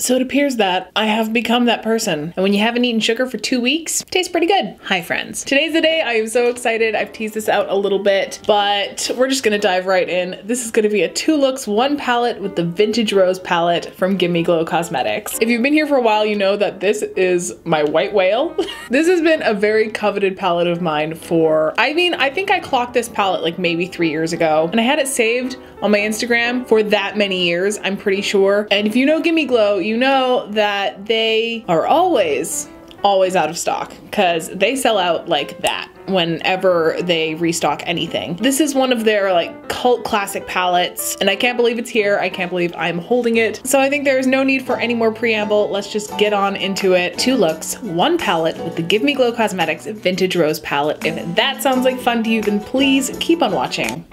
So it appears that I have become that person. And when you haven't eaten sugar for two weeks, tastes pretty good. Hi friends. Today's the day. I am so excited. I've teased this out a little bit, but we're just gonna dive right in. This is gonna be a two looks, one palette with the Vintage Rose palette from Gimme Glow Cosmetics. If you've been here for a while, you know that this is my white whale. this has been a very coveted palette of mine for, I mean, I think I clocked this palette like maybe three years ago and I had it saved on my Instagram for that many years, I'm pretty sure. And if you know Gimme Glow, you know that they are always, always out of stock because they sell out like that whenever they restock anything. This is one of their like cult classic palettes and I can't believe it's here. I can't believe I'm holding it. So I think there's no need for any more preamble. Let's just get on into it. Two looks, one palette with the Give Me Glow Cosmetics Vintage Rose palette. If that sounds like fun to you, then please keep on watching.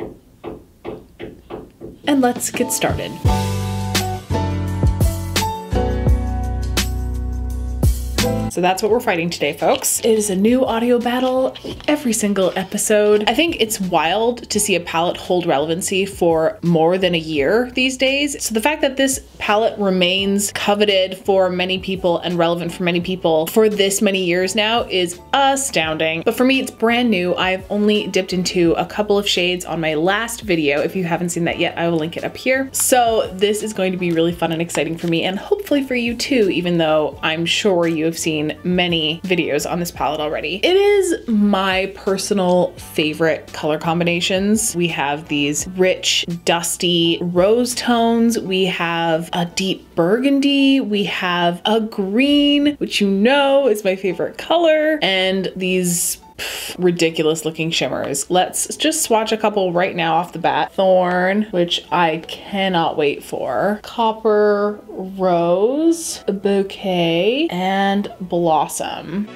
And let's get started. So that's what we're fighting today, folks. It is a new audio battle every single episode. I think it's wild to see a palette hold relevancy for more than a year these days. So the fact that this palette remains coveted for many people and relevant for many people for this many years now is astounding. But for me, it's brand new. I've only dipped into a couple of shades on my last video. If you haven't seen that yet, I will link it up here. So this is going to be really fun and exciting for me and hopefully for you too, even though I'm sure you have seen seen many videos on this palette already. It is my personal favorite color combinations. We have these rich, dusty rose tones. We have a deep burgundy. We have a green, which you know is my favorite color. And these ridiculous looking shimmers. Let's just swatch a couple right now off the bat. Thorn, which I cannot wait for. Copper Rose, Bouquet, and Blossom.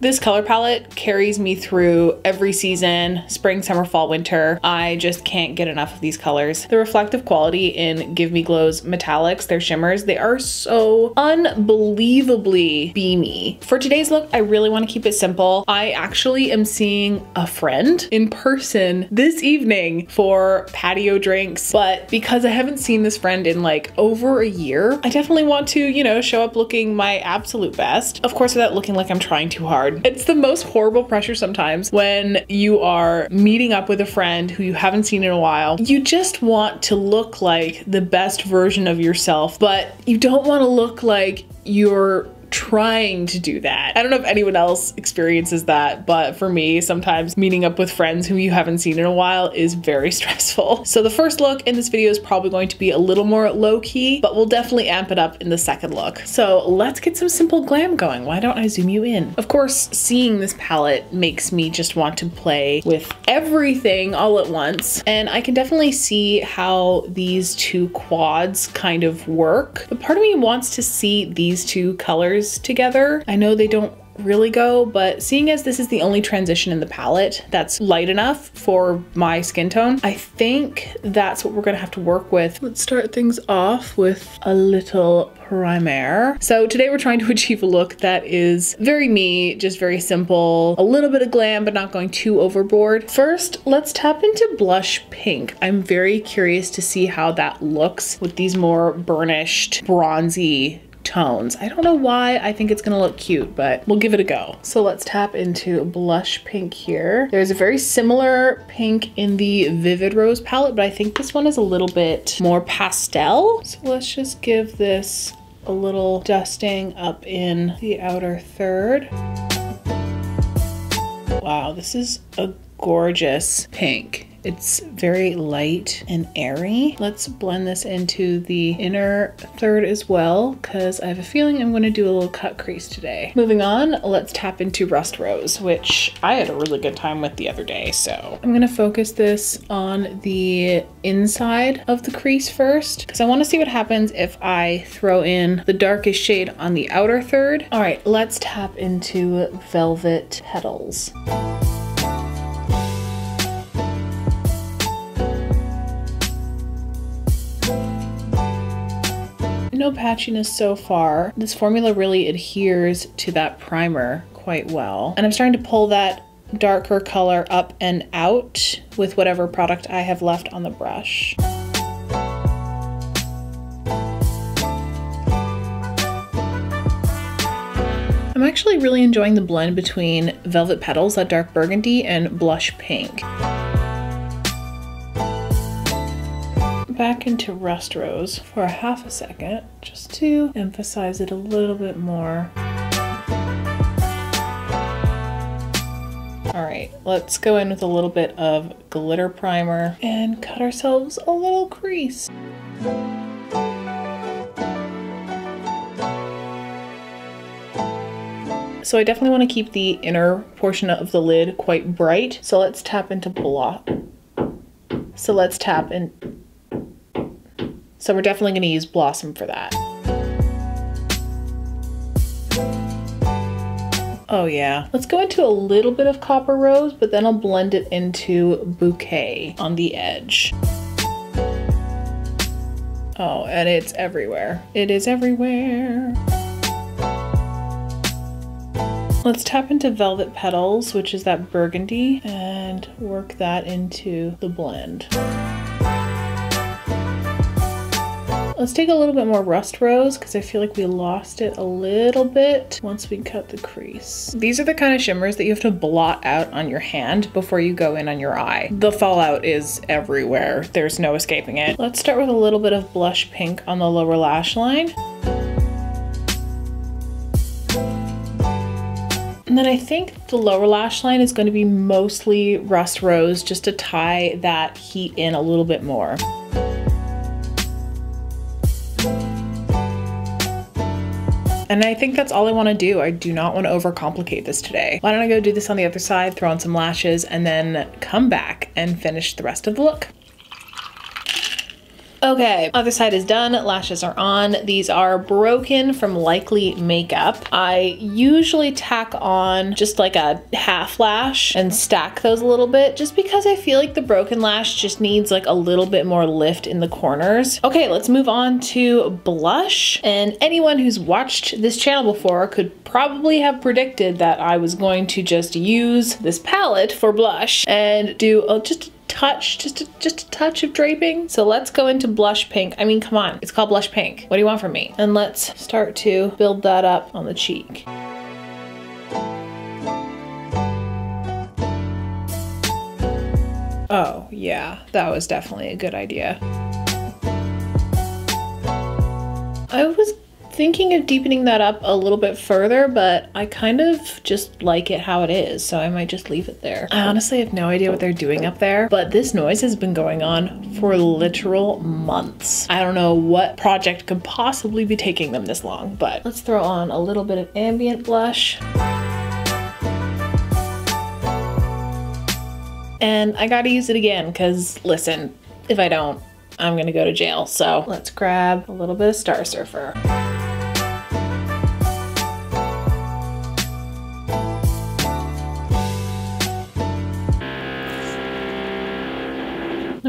This color palette carries me through every season, spring, summer, fall, winter. I just can't get enough of these colors. The reflective quality in Give Me Glow's metallics, their shimmers, they are so unbelievably beamy. For today's look, I really want to keep it simple. I actually am seeing a friend in person this evening for patio drinks, but because I haven't seen this friend in like over a year, I definitely want to, you know, show up looking my absolute best. Of course, without looking like I'm trying too hard hard. It's the most horrible pressure sometimes when you are meeting up with a friend who you haven't seen in a while. You just want to look like the best version of yourself, but you don't want to look like you're trying to do that. I don't know if anyone else experiences that, but for me, sometimes meeting up with friends whom you haven't seen in a while is very stressful. So the first look in this video is probably going to be a little more low key, but we'll definitely amp it up in the second look. So let's get some simple glam going. Why don't I zoom you in? Of course, seeing this palette makes me just want to play with everything all at once. And I can definitely see how these two quads kind of work. But part of me wants to see these two colors colors together. I know they don't really go, but seeing as this is the only transition in the palette that's light enough for my skin tone, I think that's what we're gonna have to work with. Let's start things off with a little primer. So today we're trying to achieve a look that is very me, just very simple, a little bit of glam, but not going too overboard. First, let's tap into blush pink. I'm very curious to see how that looks with these more burnished, bronzy tones. I don't know why I think it's gonna look cute, but we'll give it a go. So let's tap into blush pink here. There's a very similar pink in the Vivid Rose palette, but I think this one is a little bit more pastel. So let's just give this a little dusting up in the outer third. Wow, this is a gorgeous pink. It's very light and airy. Let's blend this into the inner third as well, because I have a feeling I'm gonna do a little cut crease today. Moving on, let's tap into Rust Rose, which I had a really good time with the other day. So I'm gonna focus this on the inside of the crease first, because I wanna see what happens if I throw in the darkest shade on the outer third. All right, let's tap into Velvet Petals. Patchiness so far. This formula really adheres to that primer quite well. And I'm starting to pull that darker color up and out with whatever product I have left on the brush. I'm actually really enjoying the blend between Velvet Petals, that dark burgundy, and Blush Pink. Back into Rust Rose for a half a second, just to emphasize it a little bit more. All right, let's go in with a little bit of glitter primer and cut ourselves a little crease. So I definitely want to keep the inner portion of the lid quite bright. So let's tap into Blot. So let's tap in. So we're definitely going to use Blossom for that. Oh yeah. Let's go into a little bit of Copper Rose, but then I'll blend it into Bouquet on the edge. Oh, and it's everywhere. It is everywhere. Let's tap into Velvet Petals, which is that burgundy, and work that into the blend. Let's take a little bit more Rust Rose because I feel like we lost it a little bit once we cut the crease. These are the kind of shimmers that you have to blot out on your hand before you go in on your eye. The fallout is everywhere. There's no escaping it. Let's start with a little bit of blush pink on the lower lash line. And then I think the lower lash line is going to be mostly Rust Rose just to tie that heat in a little bit more. And I think that's all I want to do. I do not want to overcomplicate this today. Why don't I go do this on the other side, throw on some lashes, and then come back and finish the rest of the look. Okay, other side is done, lashes are on. These are broken from Likely Makeup. I usually tack on just like a half lash and stack those a little bit just because I feel like the broken lash just needs like a little bit more lift in the corners. Okay, let's move on to blush. And anyone who's watched this channel before could probably have predicted that I was going to just use this palette for blush and do a, just touch, just a, just a touch of draping. So let's go into blush pink. I mean, come on, it's called blush pink. What do you want from me? And let's start to build that up on the cheek. Oh yeah, that was definitely a good idea. I was thinking of deepening that up a little bit further, but I kind of just like it how it is, so I might just leave it there. I honestly have no idea what they're doing up there, but this noise has been going on for literal months. I don't know what project could possibly be taking them this long, but let's throw on a little bit of ambient blush. And I gotta use it again, because listen, if I don't, I'm gonna go to jail. So let's grab a little bit of Star Surfer.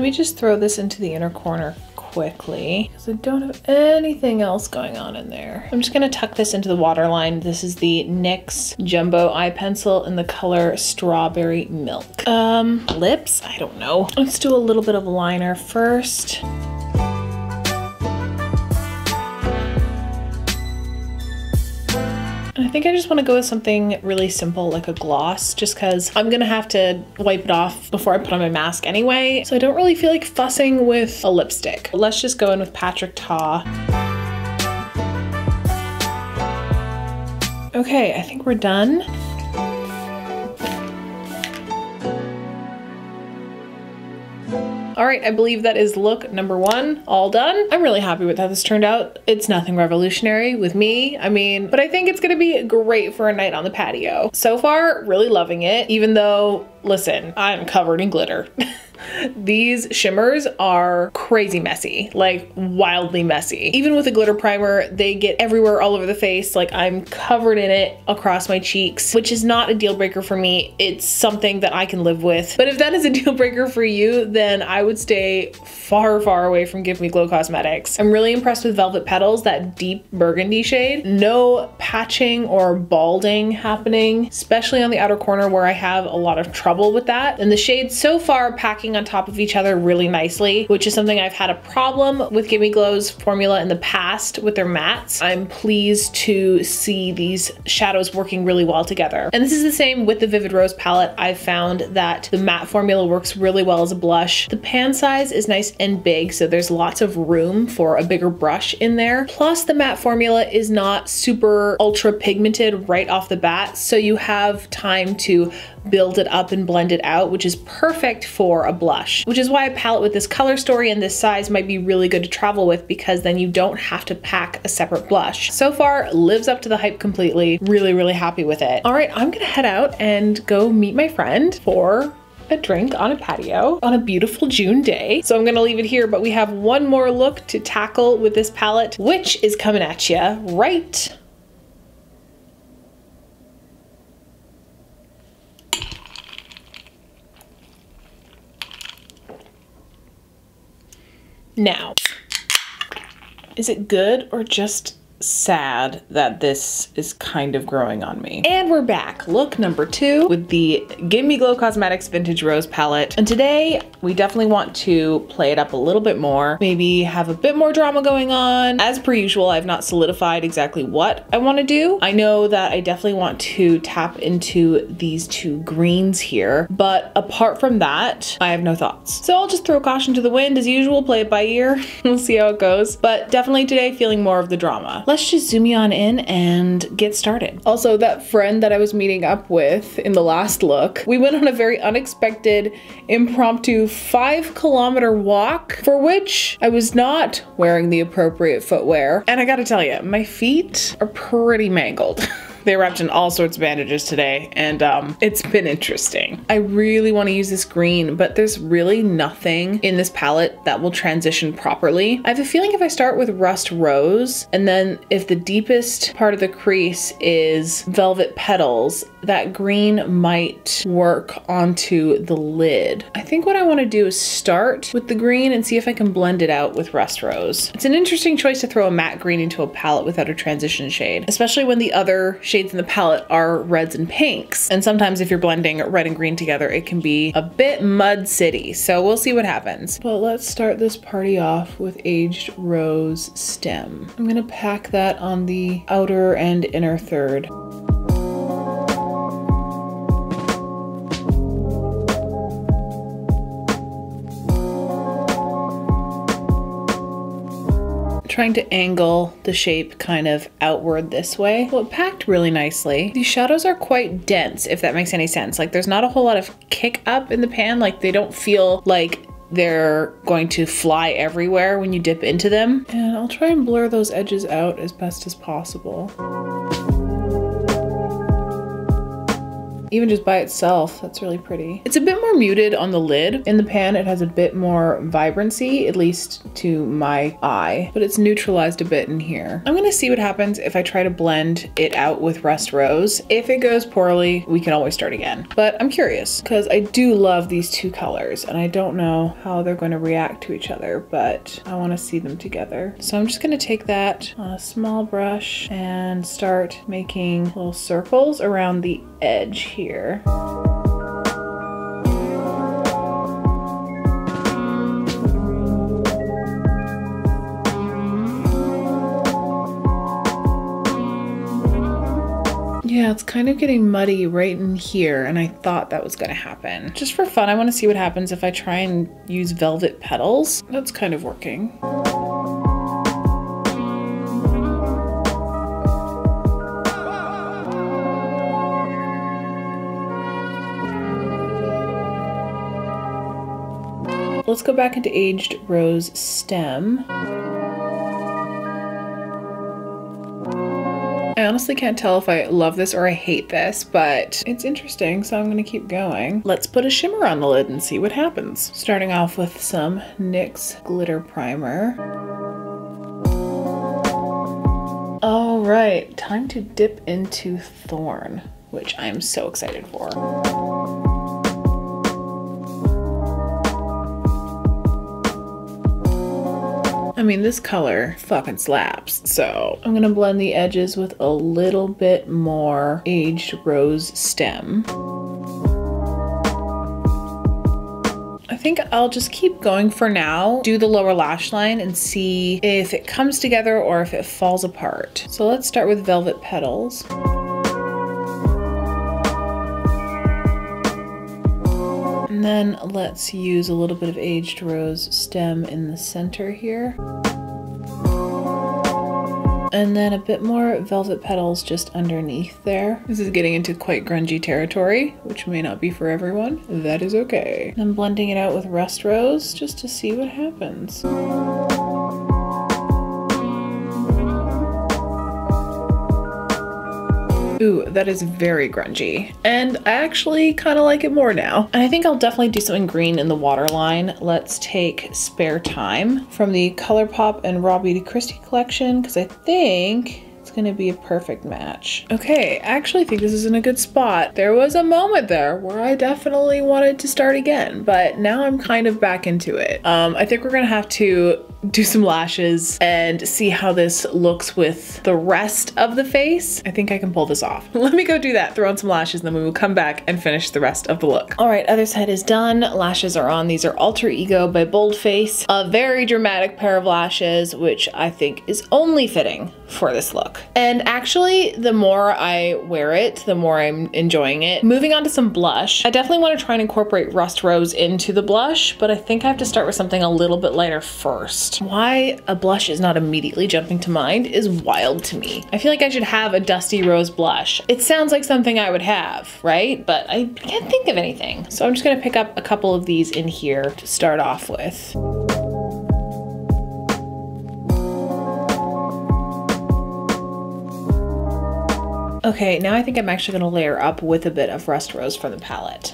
Let me just throw this into the inner corner quickly because I don't have anything else going on in there. I'm just gonna tuck this into the waterline. This is the NYX Jumbo Eye Pencil in the color Strawberry Milk. Um, lips? I don't know. Let's do a little bit of liner first. I think I just want to go with something really simple like a gloss just because I'm gonna have to wipe it off before I put on my mask anyway. So I don't really feel like fussing with a lipstick. Let's just go in with Patrick Ta. Okay, I think we're done. All right, I believe that is look number one, all done. I'm really happy with how this turned out. It's nothing revolutionary with me, I mean, but I think it's gonna be great for a night on the patio. So far, really loving it, even though, listen, I'm covered in glitter. These shimmers are crazy messy, like wildly messy. Even with a glitter primer, they get everywhere all over the face. Like I'm covered in it across my cheeks, which is not a deal breaker for me. It's something that I can live with. But if that is a deal breaker for you, then I would stay far, far away from Give Me Glow Cosmetics. I'm really impressed with Velvet Petals, that deep burgundy shade. No patching or balding happening, especially on the outer corner where I have a lot of trouble with that. And the shades so far packing on top of each other really nicely, which is something I've had a problem with Gimme Glow's formula in the past with their mattes. I'm pleased to see these shadows working really well together. And this is the same with the Vivid Rose palette. I've found that the matte formula works really well as a blush. The pan size is nice and big, so there's lots of room for a bigger brush in there. Plus the matte formula is not super ultra pigmented right off the bat, so you have time to build it up and blend it out, which is perfect for a blush, which is why a palette with this color story and this size might be really good to travel with because then you don't have to pack a separate blush. So far, lives up to the hype completely. Really, really happy with it. All right, I'm gonna head out and go meet my friend for a drink on a patio on a beautiful June day. So I'm gonna leave it here, but we have one more look to tackle with this palette, which is coming at you right Now, is it good or just sad that this is kind of growing on me. And we're back. Look number two with the Gimme Glow Cosmetics Vintage Rose palette. And today we definitely want to play it up a little bit more, maybe have a bit more drama going on. As per usual, I've not solidified exactly what I want to do. I know that I definitely want to tap into these two greens here, but apart from that, I have no thoughts. So I'll just throw caution to the wind as usual, play it by ear. we'll see how it goes. But definitely today feeling more of the drama let's just zoom you on in and get started. Also, that friend that I was meeting up with in the last look, we went on a very unexpected, impromptu five kilometer walk for which I was not wearing the appropriate footwear. And I gotta tell you, my feet are pretty mangled. They wrapped in all sorts of bandages today and um, it's been interesting. I really want to use this green, but there's really nothing in this palette that will transition properly. I have a feeling if I start with Rust Rose and then if the deepest part of the crease is Velvet Petals, that green might work onto the lid. I think what I want to do is start with the green and see if I can blend it out with Rust Rose. It's an interesting choice to throw a matte green into a palette without a transition shade, especially when the other shades in the palette are reds and pinks. And sometimes if you're blending red and green together, it can be a bit mud city. So we'll see what happens. But let's start this party off with Aged Rose Stem. I'm gonna pack that on the outer and inner third. Trying to angle the shape kind of outward this way. Well, it packed really nicely. These shadows are quite dense, if that makes any sense. Like there's not a whole lot of kick up in the pan. Like they don't feel like they're going to fly everywhere when you dip into them. And I'll try and blur those edges out as best as possible. Even just by itself, that's really pretty. It's a bit more muted on the lid. In the pan, it has a bit more vibrancy, at least to my eye, but it's neutralized a bit in here. I'm gonna see what happens if I try to blend it out with Rust Rose. If it goes poorly, we can always start again. But I'm curious, because I do love these two colors, and I don't know how they're gonna react to each other, but I wanna see them together. So I'm just gonna take that on a small brush and start making little circles around the edge here. Yeah, it's kind of getting muddy right in here, and I thought that was gonna happen. Just for fun, I wanna see what happens if I try and use velvet petals. That's kind of working. Let's go back into Aged Rose Stem. I honestly can't tell if I love this or I hate this, but it's interesting, so I'm gonna keep going. Let's put a shimmer on the lid and see what happens. Starting off with some NYX Glitter Primer. All right, time to dip into Thorn, which I'm so excited for. I mean, this color fucking slaps. So I'm gonna blend the edges with a little bit more aged rose stem. I think I'll just keep going for now, do the lower lash line and see if it comes together or if it falls apart. So let's start with Velvet Petals. And then let's use a little bit of aged rose stem in the center here. And then a bit more velvet petals just underneath there. This is getting into quite grungy territory, which may not be for everyone. That is okay. I'm blending it out with Rust Rose just to see what happens. Ooh, that is very grungy. And I actually kind of like it more now. And I think I'll definitely do something green in the waterline. Let's take Spare Time from the ColourPop and Raw Beauty Kristi collection because I think it's gonna be a perfect match. Okay, I actually think this is in a good spot. There was a moment there where I definitely wanted to start again, but now I'm kind of back into it. Um, I think we're gonna have to do some lashes and see how this looks with the rest of the face. I think I can pull this off. Let me go do that, throw on some lashes, and then we will come back and finish the rest of the look. All right, other side is done. Lashes are on. These are Alter Ego by Boldface. A very dramatic pair of lashes, which I think is only fitting for this look. And actually, the more I wear it, the more I'm enjoying it. Moving on to some blush. I definitely want to try and incorporate Rust Rose into the blush, but I think I have to start with something a little bit lighter first. Why a blush is not immediately jumping to mind is wild to me. I feel like I should have a Dusty Rose blush. It sounds like something I would have, right? But I can't think of anything. So I'm just gonna pick up a couple of these in here to start off with. Okay, now I think I'm actually gonna layer up with a bit of Rust Rose from the palette.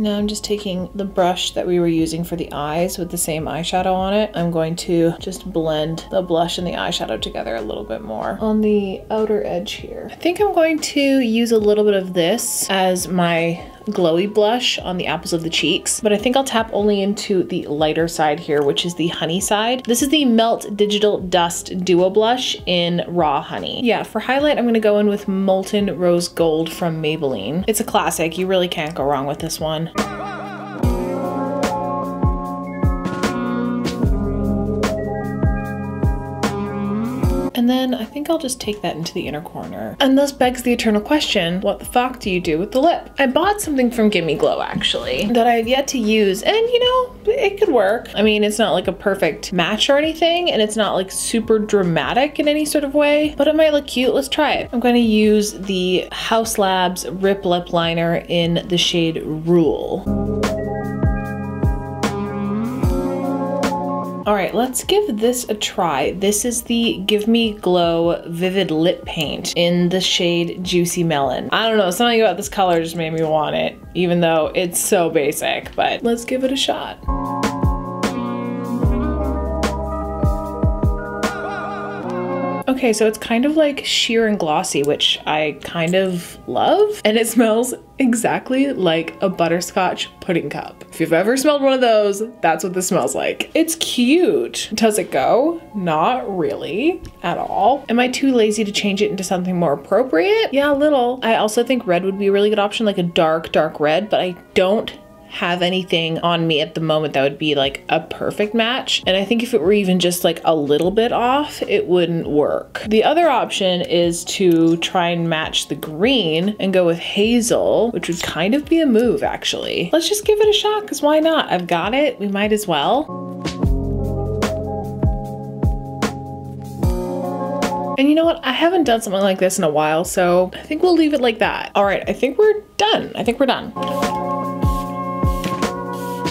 Now I'm just taking the brush that we were using for the eyes with the same eyeshadow on it. I'm going to just blend the blush and the eyeshadow together a little bit more on the outer edge here. I think I'm going to use a little bit of this as my glowy blush on the apples of the cheeks, but I think I'll tap only into the lighter side here, which is the honey side. This is the Melt Digital Dust Duo Blush in Raw Honey. Yeah, for highlight, I'm gonna go in with Molten Rose Gold from Maybelline. It's a classic, you really can't go wrong with this one. And then I think I'll just take that into the inner corner. And this begs the eternal question, what the fuck do you do with the lip? I bought something from Gimme Glow actually that I've yet to use and you know, it could work. I mean, it's not like a perfect match or anything and it's not like super dramatic in any sort of way, but it might look cute. Let's try it. I'm going to use the Haus Labs Rip Lip Liner in the shade Rule. All right, let's give this a try. This is the Give Me Glow Vivid Lip Paint in the shade Juicy Melon. I don't know, something about this color just made me want it, even though it's so basic, but let's give it a shot. Okay, so it's kind of like sheer and glossy, which I kind of love. And it smells exactly like a butterscotch pudding cup. If you've ever smelled one of those, that's what this smells like. It's cute. Does it go? Not really at all. Am I too lazy to change it into something more appropriate? Yeah, a little. I also think red would be a really good option, like a dark, dark red, but I don't have anything on me at the moment that would be like a perfect match. And I think if it were even just like a little bit off, it wouldn't work. The other option is to try and match the green and go with hazel, which would kind of be a move actually. Let's just give it a shot because why not? I've got it, we might as well. And you know what? I haven't done something like this in a while, so I think we'll leave it like that. All right, I think we're done. I think we're done.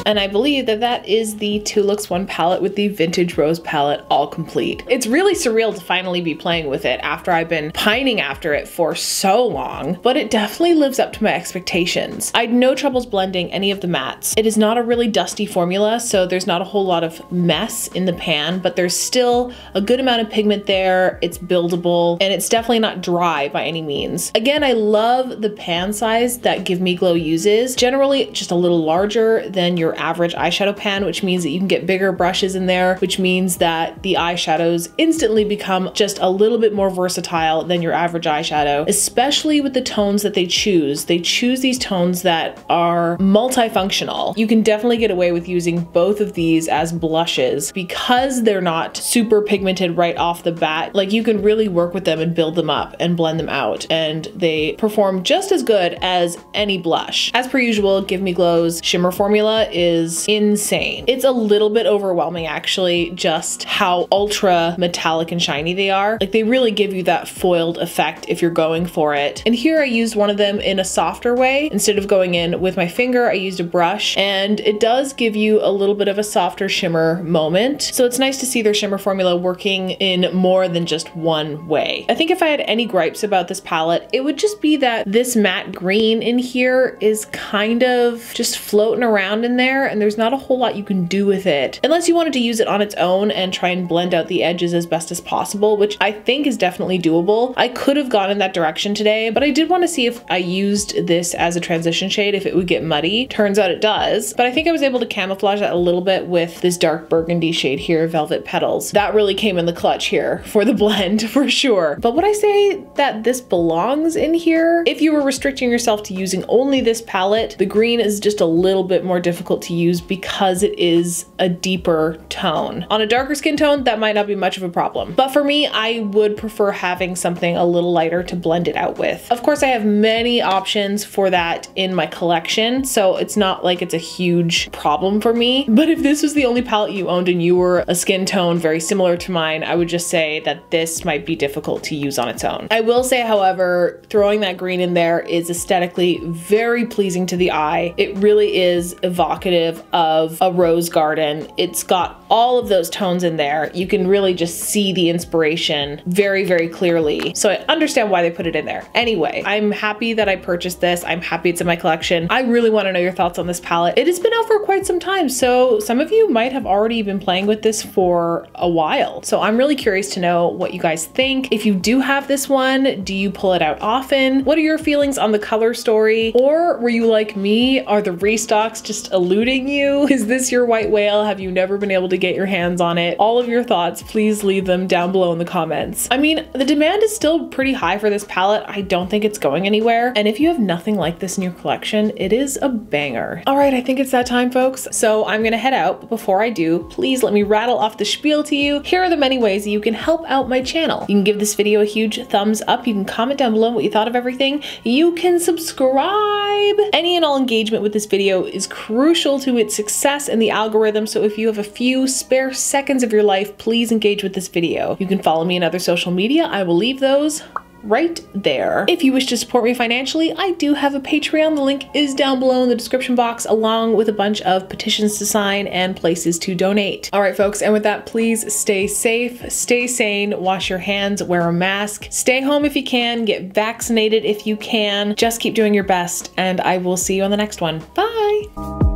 And I believe that that is the two looks one palette with the vintage rose palette all complete. It's really surreal to finally be playing with it after I've been pining after it for so long, but it definitely lives up to my expectations. I had no troubles blending any of the mattes. It is not a really dusty formula, so there's not a whole lot of mess in the pan, but there's still a good amount of pigment there. It's buildable and it's definitely not dry by any means. Again, I love the pan size that Give Me Glow uses. Generally just a little larger than your average eyeshadow pan, which means that you can get bigger brushes in there, which means that the eyeshadows instantly become just a little bit more versatile than your average eyeshadow, especially with the tones that they choose. They choose these tones that are multifunctional. You can definitely get away with using both of these as blushes because they're not super pigmented right off the bat. Like you can really work with them and build them up and blend them out and they perform just as good as any blush. As per usual, Give Me Glow's shimmer formula is insane. It's a little bit overwhelming actually, just how ultra metallic and shiny they are. Like they really give you that foiled effect if you're going for it. And here I used one of them in a softer way. Instead of going in with my finger, I used a brush and it does give you a little bit of a softer shimmer moment. So it's nice to see their shimmer formula working in more than just one way. I think if I had any gripes about this palette, it would just be that this matte green in here is kind of just floating around in there and there's not a whole lot you can do with it. Unless you wanted to use it on its own and try and blend out the edges as best as possible, which I think is definitely doable. I could have gone in that direction today, but I did want to see if I used this as a transition shade, if it would get muddy. Turns out it does, but I think I was able to camouflage that a little bit with this dark burgundy shade here, Velvet Petals. That really came in the clutch here for the blend for sure. But would I say that this belongs in here? If you were restricting yourself to using only this palette, the green is just a little bit more difficult to use because it is a deeper tone. On a darker skin tone, that might not be much of a problem. But for me, I would prefer having something a little lighter to blend it out with. Of course, I have many options for that in my collection, so it's not like it's a huge problem for me. But if this was the only palette you owned and you were a skin tone very similar to mine, I would just say that this might be difficult to use on its own. I will say, however, throwing that green in there is aesthetically very pleasing to the eye. It really is evocative of a rose garden. It's got all of those tones in there. You can really just see the inspiration very, very clearly. So I understand why they put it in there. Anyway, I'm happy that I purchased this. I'm happy it's in my collection. I really want to know your thoughts on this palette. It has been out for quite some time, so some of you might have already been playing with this for a while. So I'm really curious to know what you guys think. If you do have this one, do you pull it out often? What are your feelings on the color story? Or were you like me? Are the restocks just eluding you? Is this your white whale? Have you never been able to get your hands on it? All of your thoughts, please leave them down below in the comments. I mean, the demand is still pretty high for this palette. I don't think it's going anywhere. And if you have nothing like this in your collection, it is a banger. All right, I think it's that time, folks. So I'm gonna head out, but before I do, please let me rattle off the spiel to you. Here are the many ways you can help out my channel. You can give this video a huge thumbs up. You can comment down below what you thought of everything. You can subscribe. Any and all engagement with this video is crucial to its success in the algorithm. So if you have a few spare seconds of your life, please engage with this video. You can follow me in other social media. I will leave those right there. If you wish to support me financially, I do have a Patreon. The link is down below in the description box, along with a bunch of petitions to sign and places to donate. All right, folks, and with that, please stay safe, stay sane, wash your hands, wear a mask, stay home if you can, get vaccinated if you can. Just keep doing your best, and I will see you on the next one. Bye.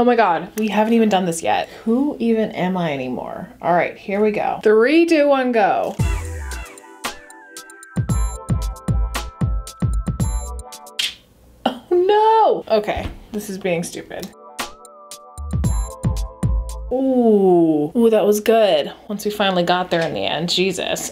Oh my God, we haven't even done this yet. Who even am I anymore? All right, here we go. Three, two, one, go. Oh no! Okay, this is being stupid. Ooh, ooh, that was good. Once we finally got there in the end, Jesus.